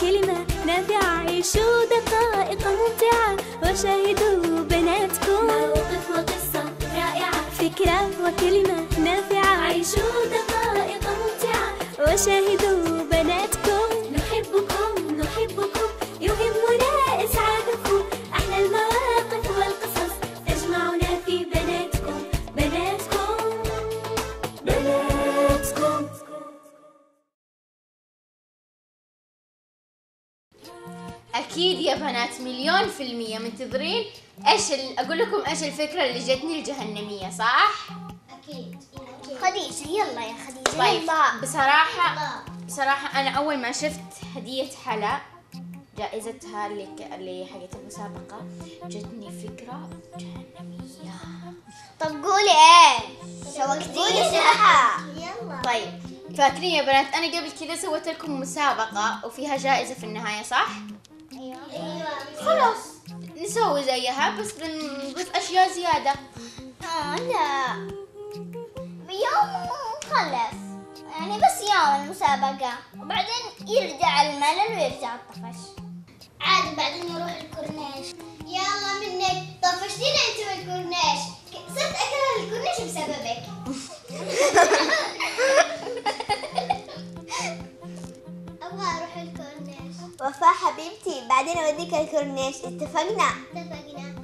وكلمة نافعة عيشوا دقائق ممتعة وشاهدوا بناتكم. موقف وقصة رائعة. فكرة وكلمة نافعة. عيشوا دقائق ممتعة وشاهدوا أكيد يا بنات مليون في المية. منتظرين إيش ال... أقول لكم إيش الفكرة اللي جتني الجهنمية صح؟ أكيد. خديجة يلا يا خديجة طيب يلا. بصراحة بصراحة أنا أول ما شفت هدية حلا جائزتها اللي ك... اللي حقت المسابقة جتني فكرة جهنمية. طب قولي إيه شوقتيني. صراحة يلا. طيب فاكرين يا بنات أنا قبل كذا سويت لكم مسابقة وفيها جائزة في النهاية صح؟ أيوه. خلاص نسوي زيها بس بنضيف أشياء زيادة. آه لا. بيوم خلص. يعني بس يوم المسابقة. وبعدين يرجع الملل ويرجع الطفش. عادي بعدين نروح الكورنيش. يلا منك طفشتينا انت بالكورنيش صرت أكره الكورنيش بسببك. وفاء حبيبتي بعدين أوديك الكورنيش. اتفقنا؟ اتفقنا.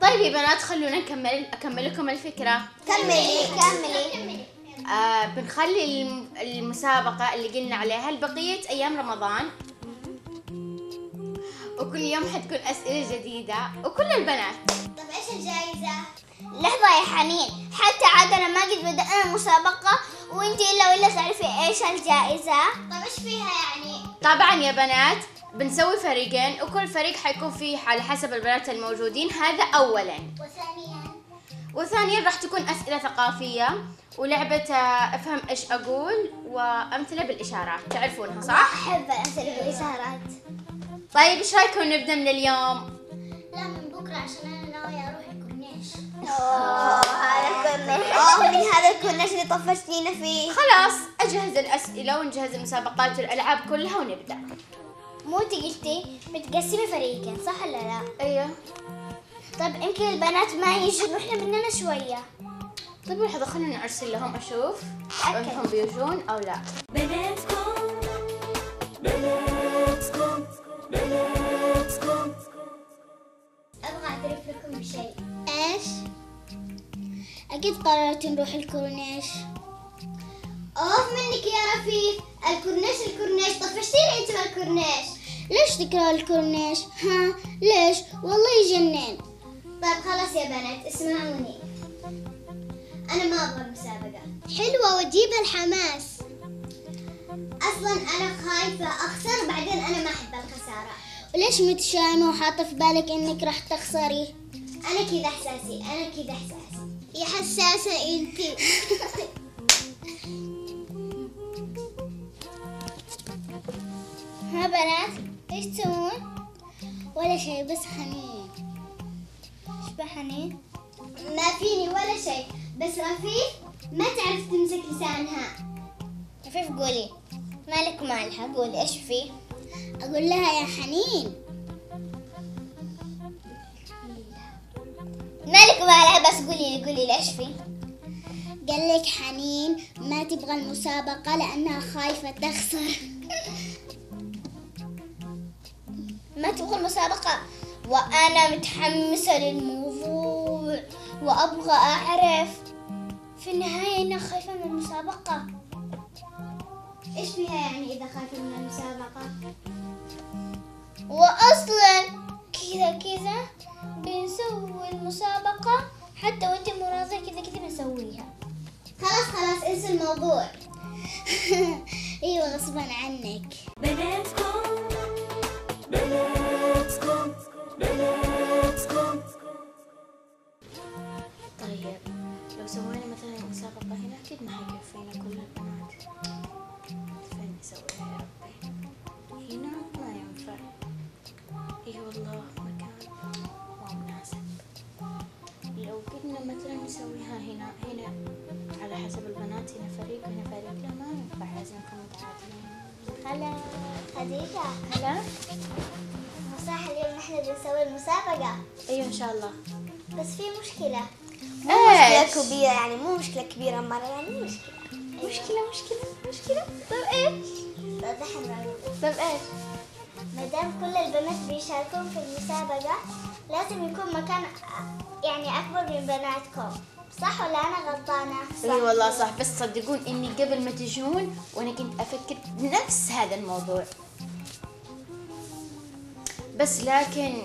طيب يا بنات خلونا نكمل أكمل لكم الفكرة. كملي كملي. آه بنخلي الم- المسابقة اللي قلنا عليها لبقية أيام رمضان. وكل يوم حتكون أسئلة جديدة. وكل البنات. طب إيش الجائزة؟ لحظة يا حنين حتى عاد أنا ما قد بدأنا المسابقة وانتي إلا ولا تعرفي إيش الجائزة؟ طب إيش فيها يعني؟ طبعا يا بنات بنسوي فريقين وكل فريق حيكون فيه على حسب البنات الموجودين هذا أولا وثانيا وثانيا راح تكون أسئلة ثقافية ولعبة آه، أفهم إيش أقول وأمثلة بالإشارات تعرفونها صح؟ أحب الاسئلة بالإشارات طيب إيش رأيكم نبدأ من اليوم؟ لا من بكرة عشان أنا ناوية أروح هذا الكورنيش اللي طفشتينا فيه. خلاص أجهز الأسئلة ونجهز المسابقات والألعاب كلها ونبدأ. مو انتي قلتي بتقسمي فريقين صح ولا لا؟ أيوه. طب يمكن البنات ما يجوا وإحنا مننا شوية. طيب لحظة خليني أرسل لهم أشوف أنهم بيجون أو لا. بناتكم أكيد قررت نروح الكورنيش. اوف منك يا رفيق. الكورنيش الكورنيش. طفشتيني انت بالكورنيش ليش تكره الكورنيش؟ ها؟ ليش؟ والله يجنن. طيب خلاص يا بنات اسمعوني. أنا ما أبغى المسابقة حلوة وتجيبها الحماس. أصلا أنا خايفة أخسر بعدين أنا ما أحب الخسارة. وليش متشائمة وحاطة في بالك إنك راح تخسري؟ أنا كذا إحساسي أنا كذا إحساسي. يا حساسة إنتي ها بنات إيش تسوون؟ ولا شيء بس حنين إيش بحنين؟ ما فيني ولا شيء بس رفيف ما تعرف تمسك لسانها رفيف قولي مالك مالها قولي إيش فيه؟ أقول لها يا حنين مالك مالها بس قولي لي قولي لي إيش فيه؟ قال لك حنين ما تبغى المسابقة لأنها خايفة تخسر. ما تبغى المسابقة؟ وأنا متحمسة للموضوع وأبغى أعرف. في النهاية أنا خايفة من المسابقة. إيش فيها يعني إذا خايفة من المسابقة؟ وأصلا كذا كذا. بنسوي المسابقة حتى وانتي مو راضية كذا كذا بنسويها. خلاص خلاص انسى الموضوع. أيوه غصبا عنك. بناتكم بناتكم بناتكم. طيب لو سوينا مثلا مسابقة هنا أكيد ما حيكفينا كل البنات. فين نسويها يا ربي؟ هنا؟ ما ينفع. اي أيوة والله مكان. لو قلنا مثلا نسويها هنا هنا على حسب البنات هنا فريق هنا فريق لا ما ينفع. لازم نكون متعادلين هلا خديجة. هلا. صح اليوم نحن بنسوي المسابقة. أيوه إن شاء الله. بس في مشكلة. مو مشكلة كبيرة يعني مو مشكلة كبيرة مرة يعني مشكلة. مشكلة مشكلة مشكلة. طب إيش؟ طب إيش؟ مدام كل البنات بيشاركون في المسابقة لازم يكون مكان يعني أكبر من بناتكم. صح ولا أنا غلطانة؟ إي والله صح بس صدقون إني قبل ما تجون وأنا كنت أفكر بنفس هذا الموضوع. بس لكن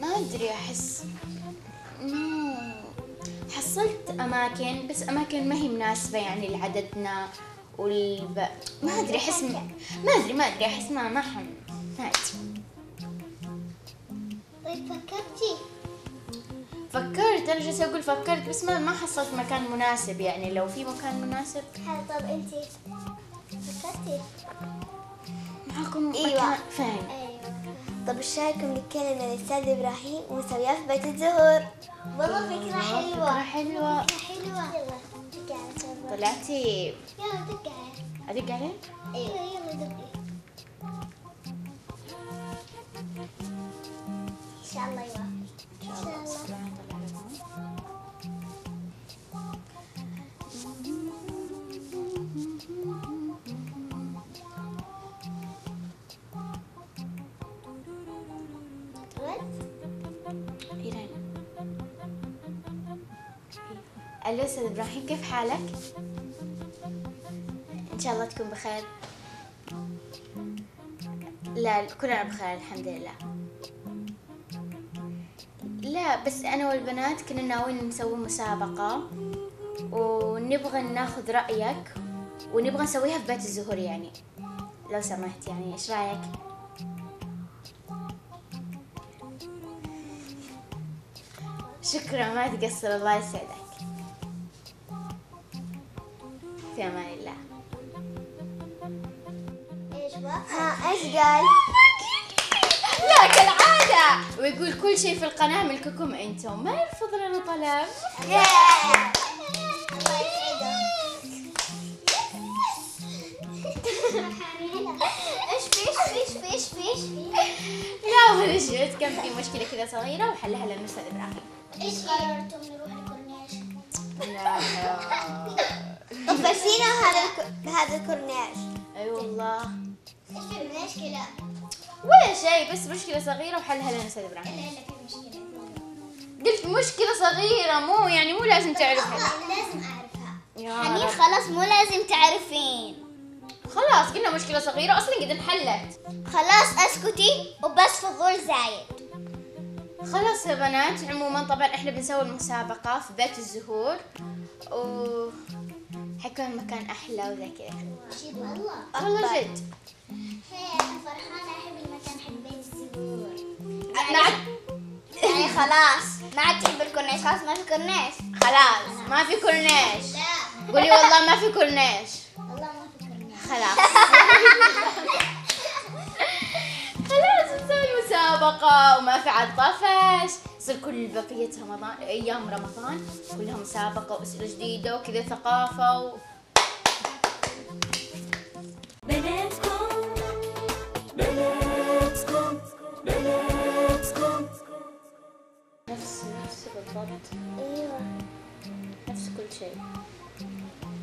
ما أدري أحس حصلت أماكن بس أماكن ما هي مناسبة يعني لعددنا والب... ما أدري أحس ما أدري ما أدري أحس ما ما حن ما أدري. طيب فكرتي؟ فكرت أنا جالسة أقول فكرت بس ما ما حصلت مكان مناسب يعني. لو في مكان مناسب؟ طب أنتي فكرتي؟ معكم أيوة. مكان فين؟ أيوة. طب إيش رأيكم نتكلم الأستاذ إبراهيم ونسويها في بيت الزهور؟ والله فكرة فكرة حلوة. حلوة. فكرة حلوة. على التلفزيون. طلعتي؟ يلا دقي عليه أدق عليه أيوه يلا دقي. إن شاء الله يوافق إن شاء الله. ألو أستاذ إبراهيم كيف حالك؟ إن شاء الله تكون بخير لا كلنا بخير الحمد لله لا بس أنا والبنات كنا ناويين نسوي مسابقة ونبغى ناخذ رأيك ونبغى نسويها في بيت الزهور يعني لو سمحت يعني إيش رأيك؟ شكرا ما تقصر الله يسعدك في أمان الله إيش بقى؟ ها إيش قال؟ لا كالعادة ويقول كل شيء في القناة ملككم أنتم. ما يرفض لنا طلب. إيش في إيش في إيش في إيش في لا ولا شيء كان في مشكلة كذا صغيرة وحلها لنا الأستاذ إبراهيم. إيش قررتم نروح الكورنيش؟ لا. طفشينا هذا. بهذا الكورنيش. أي والله. إيش؟ ولا شيء بس مشكلة صغيرة وحلها لنا الأستاذ إبراهيم. إلا إلا في مشكلة. قلت مشكلة صغيرة مو يعني مو لازم تعرفها. لازم أعرفها. يا حنين. خلاص مو لازم تعرفين. خلاص قلنا مشكلة صغيرة أصلا قد انحلت. خلاص أسكتي وبس فضول زايد. خلاص يا بنات عموما طبعا إحنا بنسوي المسابقة في بيت الزهور. و حيكون مكان أحلى وزي كذا. والله والله جد. هي أنا فرحانة أحب المكان حق بيت الزهور ما عاد يعني خلاص. ما عاد تحب الكورنيش. خلاص ما في كورنيش. خلاص. ما في كورنيش. لا. قولي والله ما في كورنيش. والله ما في كورنيش. خلاص. خلاص نسوي مسابقة وما في عاد طفش. يصير كل بقية رمضان أيام رمضان كلها مسابقة وأسئلة جديدة وكذا ثقافة و... بناتكم بناتكم بناتكم نفس نفس بالضبط. أيوه. نفس كل شيء.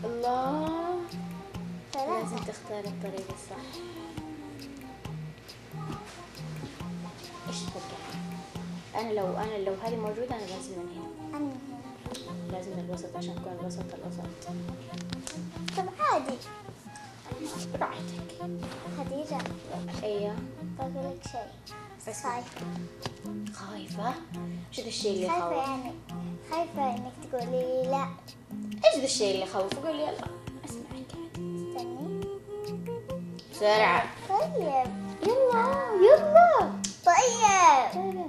الله. ثلاثة. لازم تختار الطريقة الصح. إيش تتوقع؟ أنا لو أنا لو هذه موجودة أنا لازم من هنا لازم الوسط عشان تكون الوسط الوسط. طب عادي. براحتك. خديجة أيوه بقول لك شيء. بس خايفة. خايفة؟ إيش ذا الشيء اللي خايفة يخوف؟ يعني. خايفة إنك تقولي لي لا. إيش ذا الشيء اللي يخوف؟ قولي يلا. أسمعك. استني. بسرعة. طيب. يلا يلا. طيب.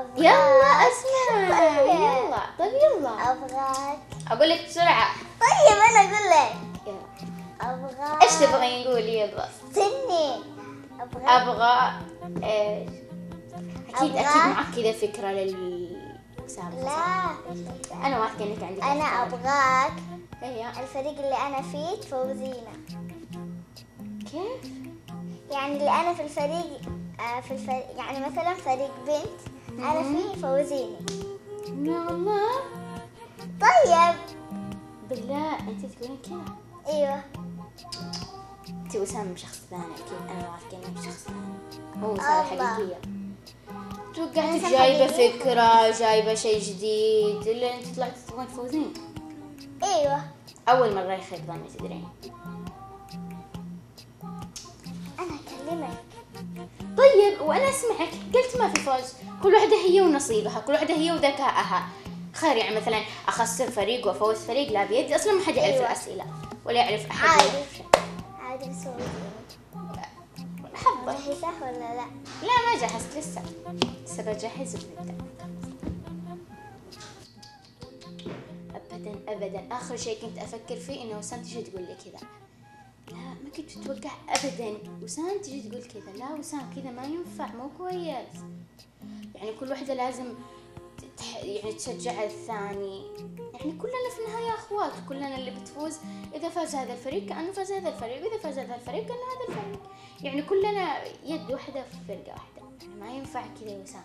أبغاك يلا أسمع. يلا. طيب يلا. أبغاك أقول لك بسرعة. طيب أنا أقول لك. يلا. أبغاك إيش تبغين قولي يلا. استني أبغاك أبغى إيش؟ أكيد أبغى- أكيد معك كذا فكرة لل لا. أنا واثقه انك عندك أنا أفكار. أبغاك. أيوه الفريق اللي أنا فيه تفوزينا. كيف؟ يعني اللي أنا في الفريق آه، في الفريق يعني مثلا فريق بنت. أنا فيه فوزيني الله طيب. بالله أنت تقولين كذا. أيوه. أنت وسام شخص ثاني أكيد أنا واثقه انك شخص ثاني. مو وسام الله. حقيقية. توقعتك وسام جايبة حقيقية. فكرة جايبة شيء جديد إلا أنت طلعت تبغين تفوزين أيوه. أول مرة يخيب ظني تدرين وأنا أسمعك. قلت ما في فوز. كل واحدة هي ونصيبها كل واحدة هي وذكائها. خير يعني مثلا اخسر فريق وأفوز فريق لا بيدي أصلا ما حد يعرف أيوة. الأسئلة ولا يعرف أحد. عادي. عادي فوزيني حظك. جهزه ولا لا؟ لا ما جهزت لسه. لسه بجهز وبنبدا ابدا ابدا. آخر شيء كنت أفكر فيه إنه وسام تجي تقول لي كذا؟ لا ما كنت أتوقع ابدا. وسام تجي تقول كذا. لا وسام كذا ما ينفع مو كويس. يعني كل واحدة لازم. يعني تشجع الثاني. يعني كلنا في النهاية أخوات. كلنا اللي بتفوز. إذا فاز هذا الفريق كانه فاز هذا الفريق. واذا فاز هذا الفريق كانه هذا الفريق. يعني كلنا يد واحدة في فرقة واحدة. يعني ما ينفع كذا وسام.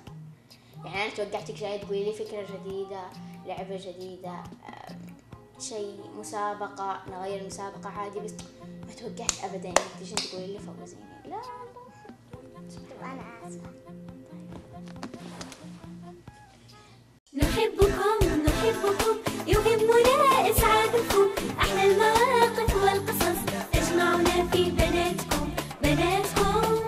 يعني أنا توقعتك جاية تقولي لي فكرة جديدة لعبة جديدة. شيء مسابقة نغير المسابقة عادي بس ما توقعت ابدا. انك تجي تقولي لي فوزيني لا أنا آسفة. نحبكم نحبكم يهمنا إسعادكم. أحلى المواقف والقصص تجمعنا في بناتكم بناتكم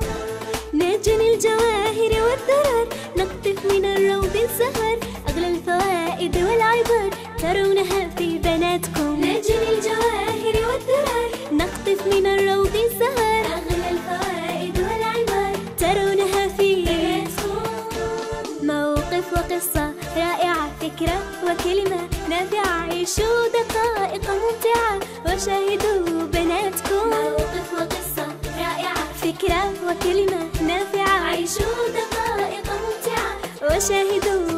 نجني الجواهر والدرر نقطف من الروض الزهر. أغلى الفوائد والعبر ترونها في بناتكم. نجني الجواهر والدرر نقطف من الروض الزهر أغلى الفوائد والعبر ترونها في بناتكم. موقف وقصة رائعة فكرة وكلمة نافعة. عيشوا دقائق ممتعة وشاهدوا بناتكم. موقف وقصة رائعة فكرة وكلمة نافعة. عيشوا دقائق ممتعة وشاهدوا